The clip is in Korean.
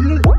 Mm-hmm.